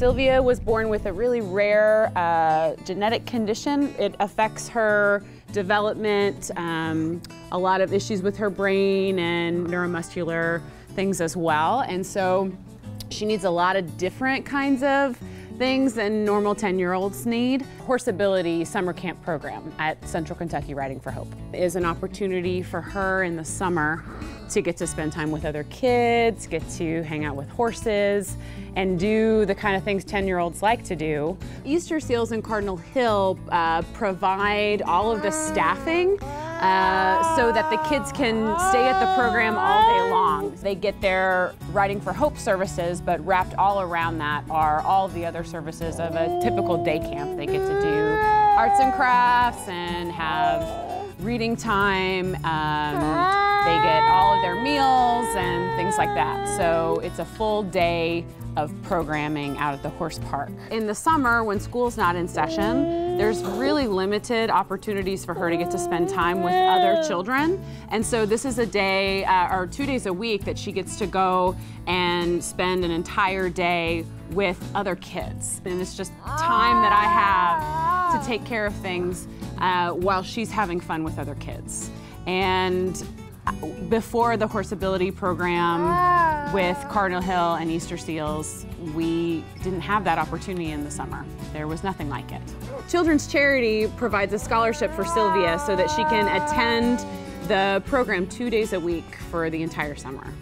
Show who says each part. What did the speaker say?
Speaker 1: Sylvia was born with a really rare uh, genetic condition. It affects her development, um, a lot of issues with her brain and neuromuscular things as well. And so she needs a lot of different kinds of things than normal 10-year-olds need. Horse Ability Summer Camp Program at Central Kentucky Riding for Hope is an opportunity for her in the summer to get to spend time with other kids, get to hang out with horses, and do the kind of things 10-year-olds like to do. Easterseals and Cardinal Hill uh, provide all of the staffing uh, so that the kids can stay at the program all day long. They get their Riding for Hope services, but wrapped all around that are all the other services of a typical day camp. They get to do arts and crafts and have reading time. Um, they get all of their meals and things like that. So it's a full day of programming out at the horse park. In the summer, when school's not in session, there's really limited opportunities for her to get to spend time with other children. And so this is a day, uh, or two days a week, that she gets to go and spend an entire day with other kids. And it's just time that I have to take care of things uh, while she's having fun with other kids. And before the Horse Ability program ah. with Cardinal Hill and Easterseals, we didn't have that opportunity in the summer. There was nothing like it. Children's Charity provides a scholarship for Sylvia so that she can attend the program two days a week for the entire summer.